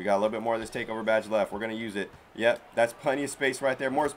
We got a little bit more of this takeover badge left. We're going to use it. Yep, that's plenty of space right there. More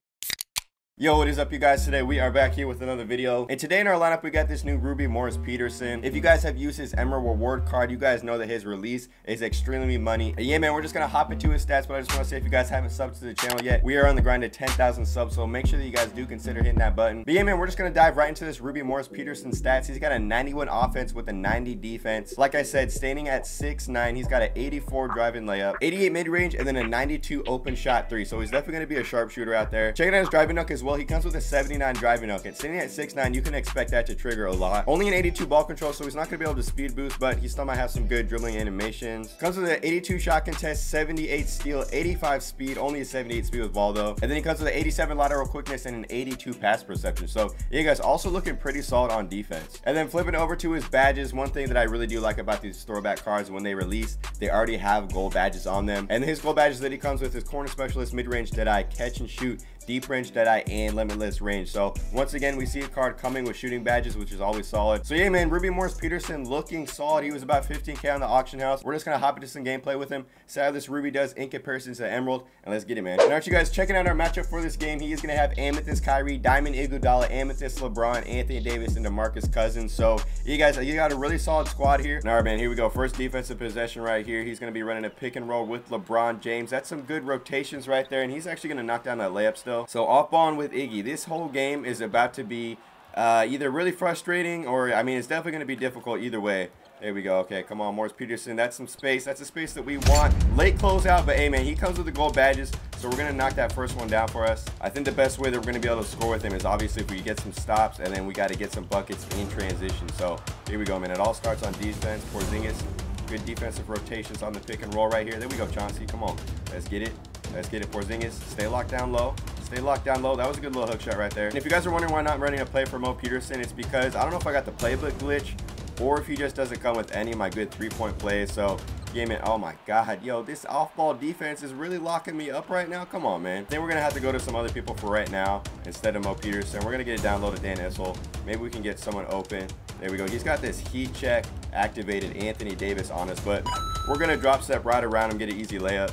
Yo, what is up you guys? Today we are back here with another video. And today in our lineup we got this new Ruby Morris Peterson. If you guys have used his Emerald Reward card, you guys know that his release is extremely money. And yeah man, we're just gonna hop into his stats, but I just wanna say if you guys haven't subbed to the channel yet, we are on the grind to 10,000 subs, so make sure that you guys do consider hitting that button. But yeah man, we're just gonna dive right into this Ruby Morris Peterson stats. He's got a 91 offense with a 90 defense. Like I said, standing at 6'9", he's got an 84 driving layup, 88 mid-range, and then a 92 open shot three. So he's definitely gonna be a sharpshooter out there. Checking out his driving dunk as well, he comes with a 79 driving. And sitting at 6'9", you can expect that to trigger a lot. Only an 82 ball control, so he's not going to be able to speed boost, but he still might have some good dribbling animations. Comes with an 82 shot contest, 78 steal, 85 speed, only a 78 speed with ball though. And then he comes with an 87 lateral quickness and an 82 pass perception. So yeah, guys, also looking pretty solid on defense. And then flipping over to his badges, one thing that I really do like about these throwback cards, when they release, they already have gold badges on them. And his gold badges that he comes with is corner specialist, mid-range deadeye, catch and shoot, deep range deadeye and limitless range. So once again we see a card coming with shooting badges which is always solid. So yeah man ruby morris peterson looking solid. He was about 15k on the auction house. We're just gonna hop into some gameplay with him. See how this ruby does in comparison to emerald and let's get it man. And aren't you guys checking out our matchup for this game? He is gonna have amethyst kyrie diamond iguodala amethyst lebron anthony davis and demarcus cousins. So you guys you got a really solid squad here. All right man here we go. First defensive possession right here. He's gonna be running a pick and roll with lebron james. That's some good rotations right there and he's actually gonna knock down that layup still still. So off on with Iggy. This whole game is about to be uh, either really frustrating or, I mean, it's definitely going to be difficult either way. There we go. Okay, come on, Morris Peterson. That's some space. That's a space that we want. Late closeout, but hey, man, he comes with the gold badges, so we're going to knock that first one down for us. I think the best way that we're going to be able to score with him is obviously if we get some stops, and then we got to get some buckets in transition. So here we go, man. It all starts on defense. Porzingis, good defensive rotations on the pick and roll right here. There we go, Chauncey. Come on. Let's get it. Let's get it, Porzingis. Stay locked down low. Stay locked down low. That was a good little hook shot right there. And if you guys are wondering why not running a play for Mo Peterson, it's because I don't know if I got the playbook glitch or if he just doesn't come with any of my good three-point plays. So game it. Oh my god, yo, this off-ball defense is really locking me up right now. Come on, man. Then we're gonna have to go to some other people for right now instead of Mo Peterson. We're gonna get it down low to Dan Issel. Maybe we can get someone open. There we go. He's got this heat check activated Anthony Davis on us, but we're gonna drop step right around him, get an easy layup.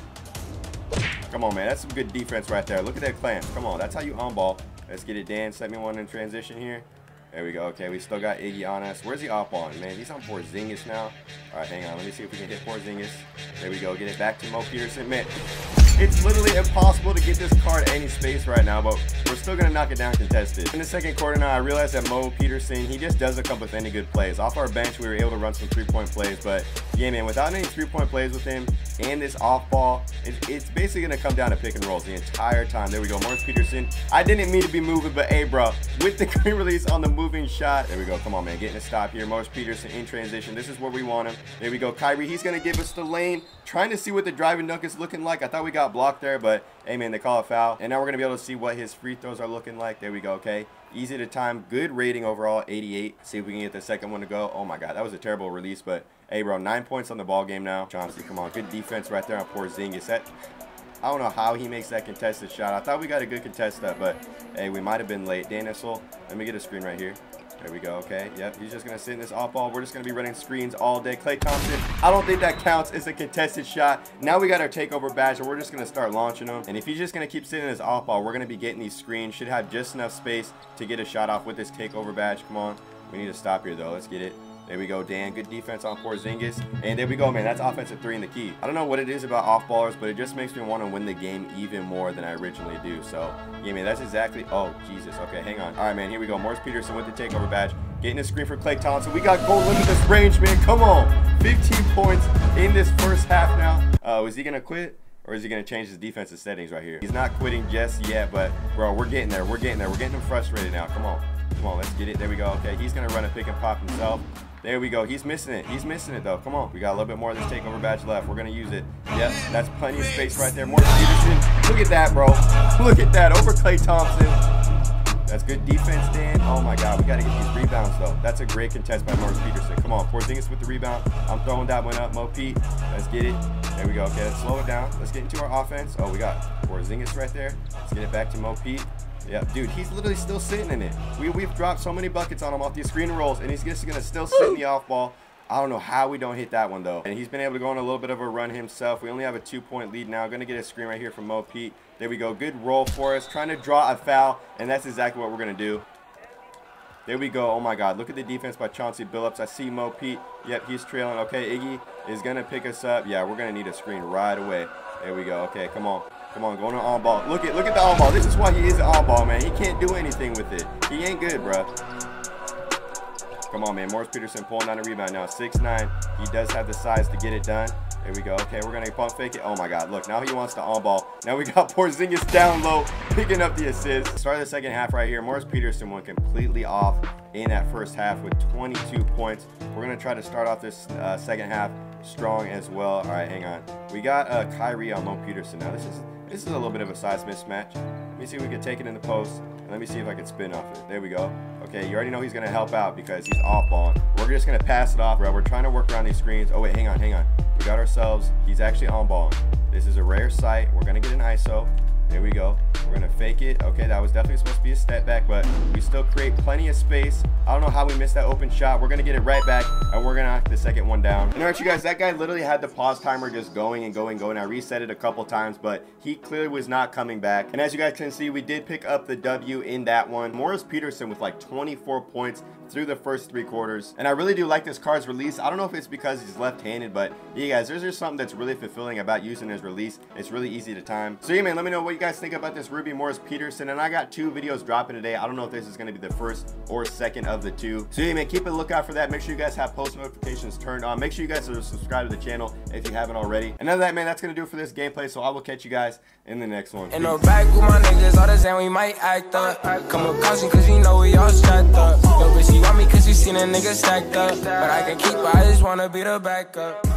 Come on, man. That's some good defense right there. Look at that clamp. Come on. That's how you on ball. Let's get it, Dan. Set me one in transition here. There we go. Okay, we still got Iggy on us. Where's he off on? Man, he's on Porzingis now. All right, hang on. Let me see if we can hit Porzingis. There we go. Get it back to Mo Peterson. Man, it's literally impossible to get this car card any space right now, but we're still going to knock it down contested. In the second quarter now, I realized that Mo Peterson, he just doesn't come with any good plays. Off our bench, we were able to run some three-point plays, but yeah, man, without any three-point plays with him and this off ball, it, it's basically going to come down to pick and rolls the entire time. There we go. Morris Peterson. I didn't mean to be moving, but hey, bro, with the green release on the moving shot. There we go. Come on, man. Getting a stop here. Morris Peterson in transition. This is where we want him. There we go. Kyrie, he's going to give us the lane. Trying to see what the driving dunk is looking like. I thought we got blocked there, but hey, man, they call a foul. And now we're to be able to see what his free throws are looking like. There we go. Okay. Easy to time. Good rating overall. 88. See if we can get the second one to go. Oh, my God. That was a terrible release, but hey, bro, nine points on the ball game now. Chauncey, come on. Good defense right there on Porzingis. That I don't know how he makes that contested shot. I thought we got a good contest up, but hey, we might have been late. Dan let me get a screen right here. There we go. Okay. Yep. He's just going to sit in this off ball. We're just going to be running screens all day. Klay Thompson. I don't think that counts. It's a contested shot. Now we got our takeover badge and we're just going to start launching them. And if he's just going to keep sitting in his off ball, we're going to be getting these screens. Should have just enough space to get a shot off with this takeover badge. Come on. We need to stop here though. Let's get it. There we go, Dan. Good defense on Porzingis. And there we go, man. That's offensive three in the key. I don't know what it is about off ballers, but it just makes me want to win the game even more than I originally do. So, yeah, man, that's exactly... Oh, Jesus. Okay, hang on. All right, man. Here we go. Morris Peterson with the takeover badge. Getting a screen for Klay Thompson. We got goal this range, man. Come on. 15 points in this first half now. Uh, is he going to quit? Or is he going to change his defensive settings right here? He's not quitting just yet, but, bro, we're getting there. We're getting there. We're getting him frustrated now. Come on. Come on, let's get it. There we go. Okay, he's going to run a pick and pop himself. There we go. He's missing it. He's missing it, though. Come on. We got a little bit more of this takeover badge left. We're going to use it. Yep, that's plenty of space right there. Morris Peterson. Look at that, bro. Look at that. Over Klay Thompson. That's good defense, Dan. Oh, my God. We got to get these rebounds, though. That's a great contest by Morris Peterson. Come on. Porzingis with the rebound. I'm throwing that one up. Mo Pete. Let's get it. There we go. Okay, let's slow it down. Let's get into our offense. Oh, we got Porzingis right there. Let's get it back to Mo Pete. Yeah, dude, he's literally still sitting in it. We, we've dropped so many buckets on him off these screen rolls, and he's just going to still sit in the off ball. I don't know how we don't hit that one though. And he's been able to go on a little bit of a run himself. We only have a two point lead now. Gonna get a screen right here from Mo Pete. There we go. Good roll for us. Trying to draw a foul. And that's exactly what we're gonna do. There we go. Oh my God. Look at the defense by Chauncey Billups. I see Mo Pete. Yep, he's trailing. Okay, Iggy is going to pick us up. Yeah, we're going to need a screen right away. There we go. Okay, come on. Come on, going to on ball. Look at look at the on ball. This is why he is an on ball, man. He can't do anything with it. He ain't good, bro. Come on, man. Morris Peterson pulling down a rebound now. Six nine. He does have the size to get it done. There we go. Okay, we're going to pump fake it. Oh, my God. Look, now he wants to on ball. Now we got Porzingis down low, picking up the assist. Start of the second half right here. Morris Peterson went completely off in that first half with 22 points. We're going to try to start off this uh, second half strong as well. All right, hang on. We got uh, Kyrie on Mo Peterson. Now, this is this is a little bit of a size mismatch. Let me see if we can take it in the post. And let me see if I can spin off it. There we go. Okay, you already know he's going to help out because he's off ball. We're just going to pass it off, bro. We're trying to work around these screens. Oh, wait, hang on, hang on. We got ourselves. He's actually on ball. This is a rare sight. We're to get an ISO. There we go. We're to fake it. Okay, that was definitely supposed to be a step back, but we still create plenty of space. I don't know how we missed that open shot. We're to get it right back, and we're to knock the second one down. And all right, you guys, that guy literally had the pause timer just going and going and going. I reset it a couple times, but he clearly was not coming back. And as you guys can see, we did pick up the W in that one. Morris Peterson with like 24 points through the first three quarters. And I really do like this card's release. I don't know if it's because he's left-handed, but yeah, guys, there's just something that's really fulfilling about using his release. It's really easy to time. So yeah, man, let me know what you guys think about this Ruby Morris Peterson. And I got two videos dropping today. I don't know if this is going to be the first or second of the two. So yeah, man, keep a lookout for that. Make sure you guys have post notifications turned on. Make sure you guys are subscribed to the channel if you haven't already. And other that, man, that's going to do it for this gameplay. So I will catch you guys in the next one. Back with my niggas, all the we might act up. Come cause you know we all up. Want me cause seen a nigga stacked up. But I can keep I just wanna be the backup.